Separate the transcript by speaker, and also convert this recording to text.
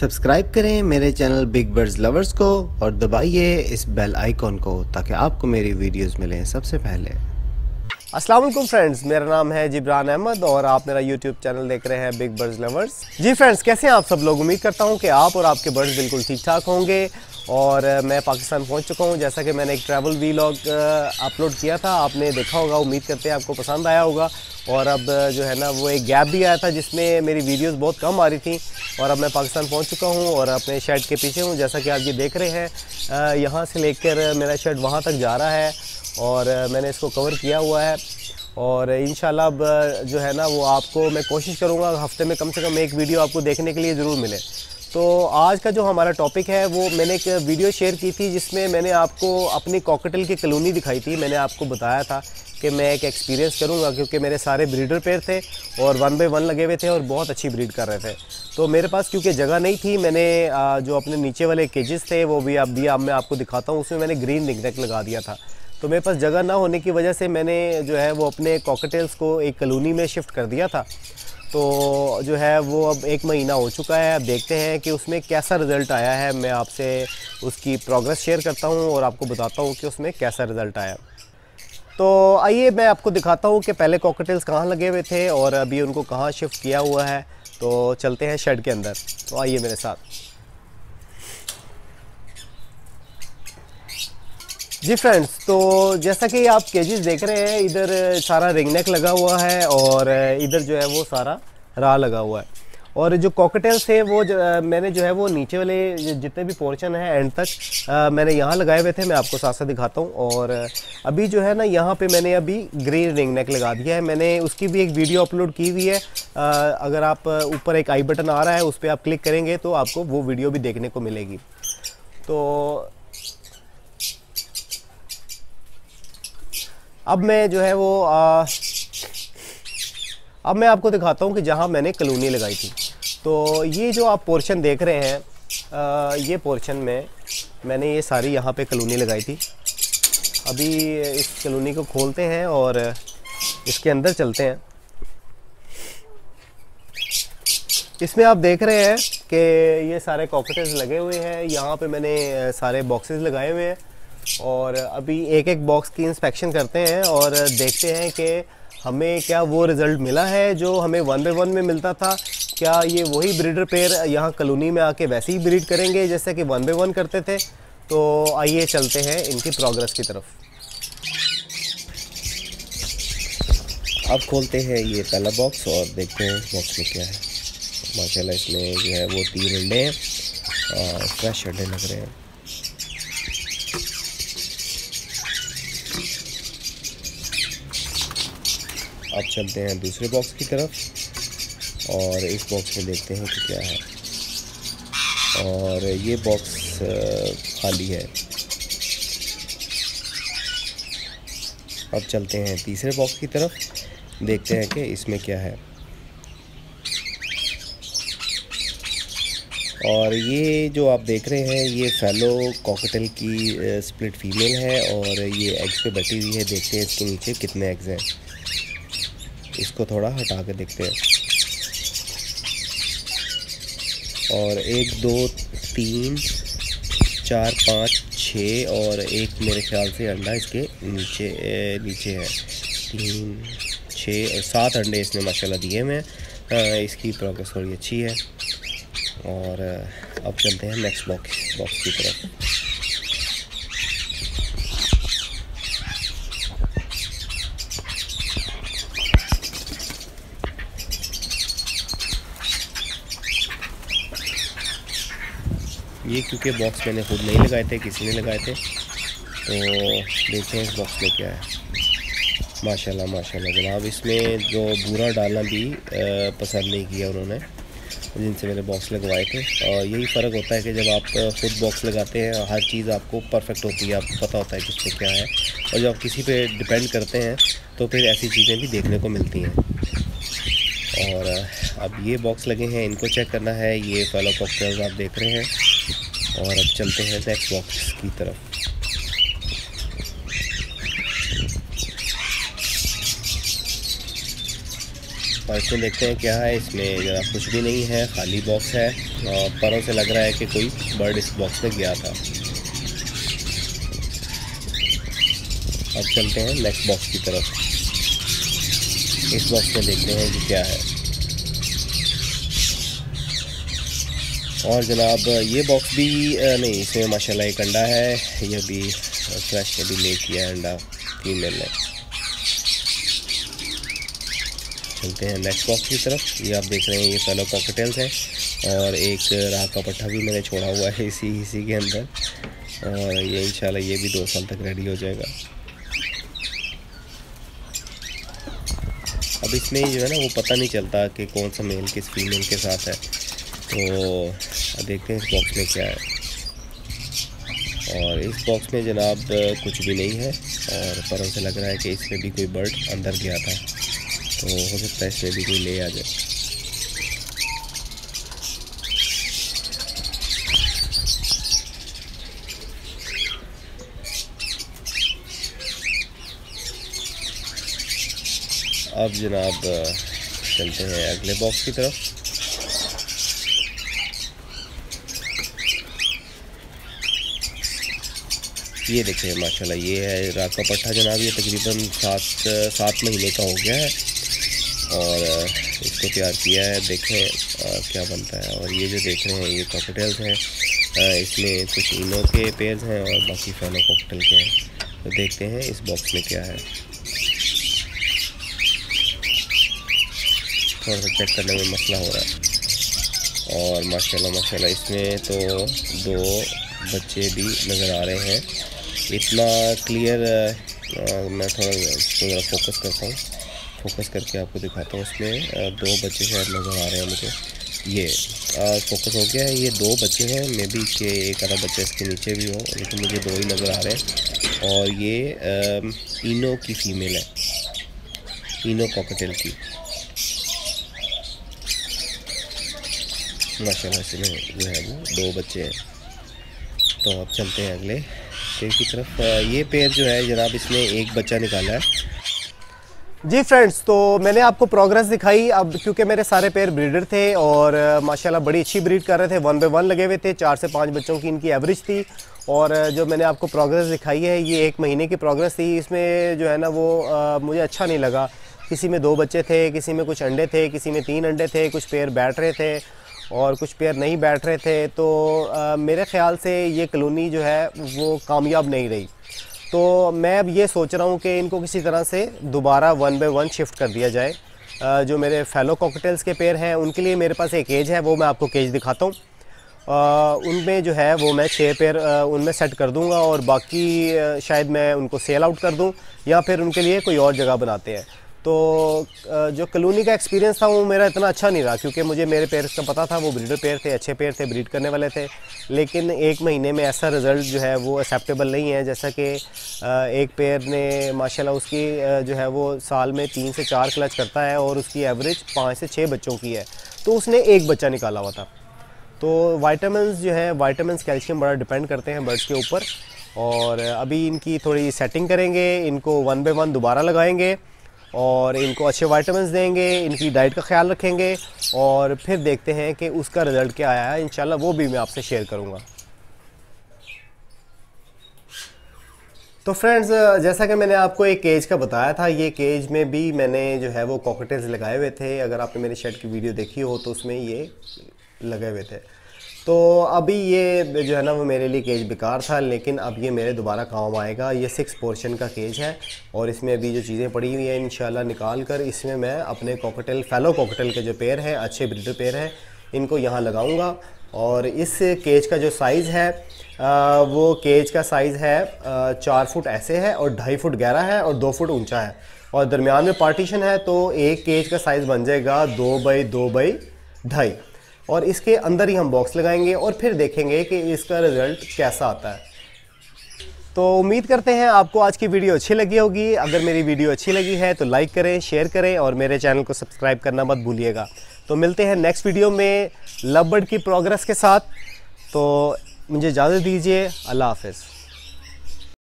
Speaker 1: Subscribe करें मेरे channel big birds lovers को और दबाइए इस बेल आइकॉन को ताकि आपको मेरी वीडियोस मिलें सबसे पहले। अस्सलाम वालेकुम फ्रेंड्स मेरा नाम है जिब्रान अहमद और आप मेरा यूट्यूब चैनल देख रहे हैं big birds lovers ji friends कैसे हैं आप सब लोग? उम्मीद करता हूँ कि आप और आपके बर्ड्स बिल्कुल ठीक ठाक होंगे। और मैं पाकिस्तान पहुँच चुका हूँ। जैसा कि मैंने एक ट्रैवल वीलॉग अपलोड किया था, आपने देखा होगा, उम्मीद करते हैं आपको पसंद आया होगा। और अब जो है ना, वो एक गैप भी आया था जिसमें मेरी वीडियोस बहुत कम आ रही थी। और अब मैं पाकिस्तान पहुँच चुका हूँ और अपने शर्ट के पीछे हूँ। जैसा कि आप ये देख रहे हैं यहाँ से लेकर मेरा शर्ट वहाँ तक जा रहा है और मैंने इसको कवर किया हुआ है। और इन अब जो है ना, वो आपको मैं कोशिश करूँगा हफ़्ते में कम से कम एक वीडियो आपको देखने के लिए ज़रूर मिले। तो आज का जो हमारा टॉपिक है, वो मैंने एक वीडियो शेयर की थी, जिसमें मैंने आपको अपनी कॉकटेल की कलोनी दिखाई थी। मैंने आपको बताया था कि मैं एक एक्सपीरियंस करूँगा, क्योंकि मेरे सारे ब्रीडर पेयर थे और वन बाई वन लगे हुए थे और बहुत अच्छी ब्रीड कर रहे थे। तो मेरे पास क्योंकि जगह नहीं थी, मैंने जो अपने नीचे वाले केजेस थे, वो भी अब भी अब मैं आपको दिखाता हूँ, उसमें मैंने ग्रीन रिंगनेक लगा दिया था। तो मेरे पास जगह ना होने की वजह से मैंने जो है, वो अपने कॉकटेल्स को एक कलोनी में शिफ्ट कर दिया था। तो जो है वो अब एक महीना हो चुका है। अब देखते हैं कि उसमें कैसा रिज़ल्ट आया है। मैं आपसे उसकी प्रोग्रेस शेयर करता हूँ और आपको बताता हूँ कि उसमें कैसा रिज़ल्ट आया। तो आइए मैं आपको दिखाता हूँ कि पहले कॉकटेल्स कहाँ लगे हुए थे और अभी उनको कहाँ शिफ्ट किया हुआ है। तो चलते हैं शेड के अंदर। तो आइए मेरे साथ। जी फ्रेंड्स तो जैसा कि आप केजेस देख रहे हैं इधर सारा रिंगनेक लगा हुआ है और इधर जो है वो सारा रा लगा हुआ है। और जो कॉकटेल्स थे वो जो, मैंने जो है वो नीचे वाले जितने भी पोर्शन हैं एंड तक आ, मैंने यहाँ लगाए हुए थे मैं आपको साथ साथ दिखाता हूँ। और अभी जो है ना यहाँ पे मैंने अभी ग्रीन रिंग नेक लगा दिया है। मैंने उसकी भी एक वीडियो अपलोड की हुई है। आ, अगर आप ऊपर एक आई बटन आ रहा है उस पर आप क्लिक करेंगे तो आपको वो वीडियो भी देखने को मिलेगी। तो अब मैं जो है वो आ, अब मैं आपको दिखाता हूँ कि जहाँ मैंने कलोनी लगाई थी। तो ये जो आप पोर्शन देख रहे हैं आ, ये पोर्शन में मैंने ये सारी यहाँ पे कलोनी लगाई थी। अभी इस कलोनी को खोलते हैं और इसके अंदर चलते हैं। इसमें आप देख रहे हैं कि ये सारे कॉकटेल्स लगे हुए हैं। यहाँ पे मैंने सारे बॉक्सेस लगाए हुए हैं। और अभी एक एक बॉक्स की इंस्पेक्शन करते हैं और देखते हैं कि हमें क्या वो रिज़ल्ट मिला है जो हमें वन बाई वन में मिलता था। क्या ये वही ब्रीडर पेयर यहाँ कलोनी में आके वैसे ही ब्रीड करेंगे जैसे कि वन बाई वन करते थे? तो आइए चलते हैं इनकी प्रोग्रेस की तरफ़। अब खोलते हैं ये पहला बॉक्स और देखते हैं बॉक्स में क्या है। माशाल्लाह इसमें जो है वो तीन अंडे हैं। फ्रेश अंडे लग रहे हैं। अब चलते हैं दूसरे बॉक्स की तरफ़ और इस बॉक्स में देखते हैं कि क्या है। और ये बॉक्स खाली है। अब चलते हैं तीसरे बॉक्स की तरफ़, देखते हैं कि इसमें क्या है। और ये जो आप देख रहे हैं, ये फेलो कॉकटेल की स्प्लिट फीमेल है और ये एग्स पे बैठी हुई है। देखते हैं इसके नीचे कितने एग्स हैं। इसको थोड़ा हटा के देखते हैं। और एक, दो, तीन, चार, पाँच, छः और एक मेरे ख्याल से अंडा इसके नीचे नीचे है। तीन, छः और सात अंडे इसने माशाल्लाह दिए हैं। इसकी प्रोग्रेस थोड़ी अच्छी है। और, अब चलते हैं नेक्स्ट बॉक्स बॉक्स की तरफ़। ये क्योंकि बॉक्स मैंने खुद नहीं लगाए थे, किसी ने लगाए थे। तो देखें इस बॉक्स में क्या है। माशाल्लाह माशाल्लाह जनाब, इसमें जो बूरा डालना भी पसंद नहीं किया उन्होंने, जिनसे मैंने बॉक्स लगवाए थे। और यही फ़र्क होता है कि जब आप खुद बॉक्स लगाते हैं, हर चीज़ आपको परफेक्ट होती है, आपको पता होता है कि इसमें क्या है। और जब किसी पे डिपेंड करते हैं तो फिर ऐसी चीज़ें भी देखने को मिलती हैं। और अब ये बॉक्स लगे हैं, इनको चेक करना है, ये फैलो कॉकटेल्स आप देख रहे हैं। और अब चलते हैं नेक्स्ट बॉक्स की तरफ़। और इसमें देखते हैं क्या है इसमें। ज़रा कुछ भी नहीं है, खाली बॉक्स है। और परों से लग रहा है कि कोई बर्ड इस बॉक्स में गया था। अब चलते हैं नेक्स्ट बॉक्स की तरफ़। इस बॉक्स में देखते हैं कि क्या है। और जनाब, ये बॉक्स भी नहीं, इसमें माशाल्लाह एक अंडा है। ये भी फ्रेश अभी ले किया है अंडा फीमेल ने। चलते हैं नेक्स्ट बॉक्स की तरफ़। ये आप देख रहे हैं, ये फेलो कॉकटेल्स हैं। और एक राह का पट्टा भी मैंने छोड़ा हुआ है इसी इसी के अंदर। और ये इंशाल्लाह, ये भी दो साल तक रेडी हो जाएगा। अब इसमें जो है ना, वो पता नहीं चलता कि कौन सा मेल किस फीमेल के साथ है। तो देखते हैं इस बॉक्स में क्या है। और इस बॉक्स में जनाब, कुछ भी नहीं है और परों से लग रहा है कि इसमें भी कोई बर्ड अंदर गया था। तो हो सकता है इसमें भी कोई ले आ जाए। अब जनाब, चलते हैं अगले बॉक्स की तरफ़। ये देखिए, माशाल्लाह, ये है, रात का पट्टा जनाब, ये तकरीबन सात सात महीने का हो गया है। और इसको तैयार किया है, देखें क्या बनता है। और ये जो देख रहे हैं, ये कॉकटेल्स हैं इसमें कुछ इनो के पेयर्स हैं और बाकी फैनो कॉकटेल के हैं। तो देखते हैं इस बॉक्स में क्या है। थोड़ा सा चेक करने में मसला हो रहा है। और माशाल्लाह माशाल्लाह, इसमें तो दो बच्चे भी नज़र आ रहे हैं। इतना क्लियर मैं थोड़ा, इसको ज़रा फोकस करता हूँ। फोकस करके आपको दिखाता हूँ उसमें दो बच्चे शायद नज़र आ रहे हैं मुझे। ये फोकस हो गया है। ये दो बच्चे हैं, मे बी के एक आधा बच्चा इसके नीचे भी हो, लेकिन मुझे दो ही नज़र आ रहे हैं। और ये इनो की फ़ीमेल है। इनो कॉकटेल की। माशाल्लाह, इसमें जो है वो दो बच्चे हैं। तो अब चलते हैं अगले। पेड़ की तरफ़। ये पेड़ जो है जनाब इसमें एक बच्चा निकाला है। जी फ्रेंड्स तो मैंने आपको प्रोग्रेस दिखाई। अब क्योंकि मेरे सारे पेड़ ब्रीडर थे और माशाल्लाह बड़ी अच्छी ब्रीड कर रहे थे। वन बाई वन लगे हुए थे। चार से पाँच बच्चों की इनकी एवरेज थी। और जो मैंने आपको प्रोग्रेस दिखाई है ये एक महीने की प्रोग्रेस थी। इसमें जो है ना वो आ, मुझे अच्छा नहीं लगा। किसी में दो बच्चे थे किसी में कुछ अंडे थे किसी में तीन अंडे थे कुछ पेड़ बैठ रहे थे। और कुछ पेयर नहीं बैठ रहे थे तो आ, मेरे ख्याल से ये कलोनी जो है वो कामयाब नहीं रही। तो मैं अब ये सोच रहा हूँ कि इनको किसी तरह से दोबारा वन बाई वन शिफ्ट कर दिया जाए। आ, जो मेरे फेलो कॉकटेल्स के पेयर हैं उनके लिए मेरे पास एक केज है वो मैं आपको केज दिखाता हूँ। उनमें जो है वो मैं छः पेयर उनमें सेट कर दूँगा और बाकी शायद मैं उनको सेल आउट कर दूँ या फिर उनके लिए कोई और जगह बनाते हैं। तो जो कलोनी का एक्सपीरियंस था वो मेरा इतना अच्छा नहीं रहा, क्योंकि मुझे मेरे पेरेंट्स का पता था, वो ब्रीडर पेयर थे, अच्छे पेयर थे ब्रीड करने वाले थे। लेकिन एक महीने में ऐसा रिज़ल्ट जो है वो एक्सेप्टेबल नहीं है, जैसा कि एक पेयर ने, माशाल्लाह उसकी जो है वो साल में तीन से चार क्लच करता है और उसकी एवरेज पाँच से छः बच्चों की है। तो उसने एक बच्चा निकाला हुआ था। तो वाइटामस जो है वाइटामिन कैल्शियम बड़ा डिपेंड करते हैं बर्ड्स के ऊपर। और अभी इनकी थोड़ी सेटिंग करेंगे, इनको वन बाई वन दोबारा लगाएँगे। और इनको अच्छे वाइटामिन देंगे, इनकी डाइट का ख्याल रखेंगे और फिर देखते हैं कि उसका रिज़ल्ट क्या आया है। इंशाल्लाह वो भी मैं आपसे शेयर करूँगा। तो फ्रेंड्स जैसा कि मैंने आपको एक केज का बताया था, ये केज में भी मैंने जो है वो कॉकटेल्स लगाए हुए थे। अगर आपने मेरे शेड की वीडियो देखी हो तो उसमें ये लगे हुए थे। तो अभी ये जो है ना वो मेरे लिए केज बेकार था लेकिन अब ये मेरे दोबारा काम आएगा। ये सिक्स पोर्शन का केज है और इसमें अभी जो चीज़ें पड़ी हुई हैं इन निकाल कर इसमें मैं अपने कॉकटेल फैलो कॉकटेल के जो पेड़ हैं अच्छे ब्रिडर पेड़ हैं इनको यहाँ लगाऊँगा। और इस केज का जो साइज़ है आ, वो केज का साइज़ है आ, चार फुट ऐसे है और ढाई फुट गहरा है और दो फुट ऊँचा है। और दरमियान में पार्टीशन है तो एक केज का साइज़ बन जाएगा दो बाई दो बाई ढाई। और इसके अंदर ही हम बॉक्स लगाएँगे और फिर देखेंगे कि इसका रिज़ल्ट कैसा आता है। तो उम्मीद करते हैं आपको आज की वीडियो अच्छी लगी होगी। अगर मेरी वीडियो अच्छी लगी है तो लाइक करें शेयर करें और मेरे चैनल को सब्सक्राइब करना मत भूलिएगा। तो मिलते हैं नेक्स्ट वीडियो में लबड़ की प्रोग्रेस के साथ। तो मुझे इजाज़त दीजिए। अल्लाह हाफिज़।